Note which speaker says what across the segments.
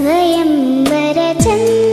Speaker 1: स्वयं वरच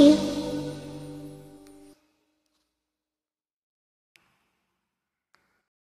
Speaker 1: you.